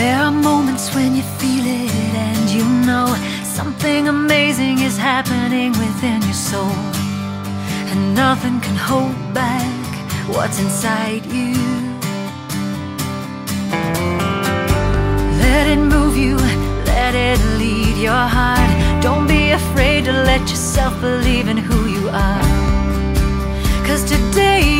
moments when you feel it and you know something amazing is happening within your soul, and nothing can hold back what's inside you. Let it move you, let it lead your heart. Don't be afraid to let yourself believe in who you are. Cause today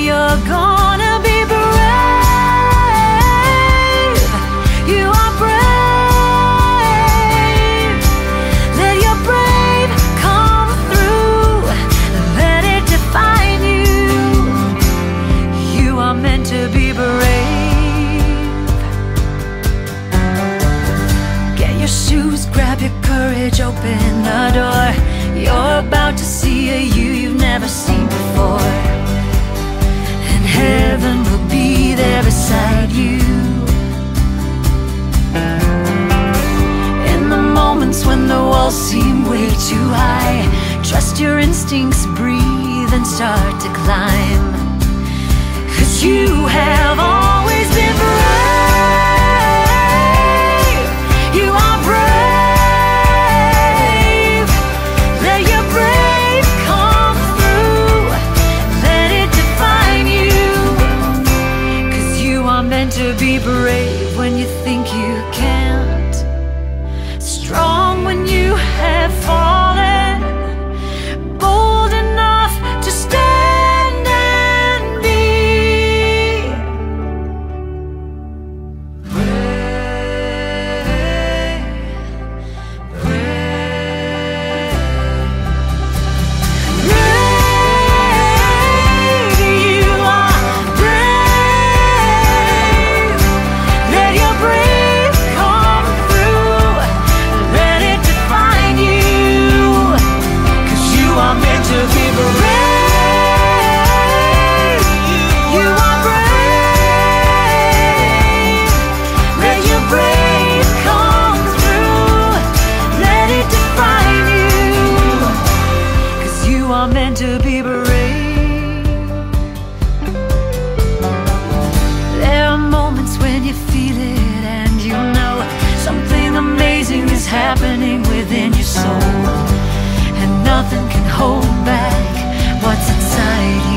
shoes, grab your courage, open the door. You're about to see a you you've never seen before. And heaven will be there beside you. In the moments when the walls seem way too high, trust your instincts, breathe and start to climb. To be brave when you think you can't. meant to be brave. There are moments when you feel it and you know Something amazing is happening within your soul. And nothing can hold back what's inside you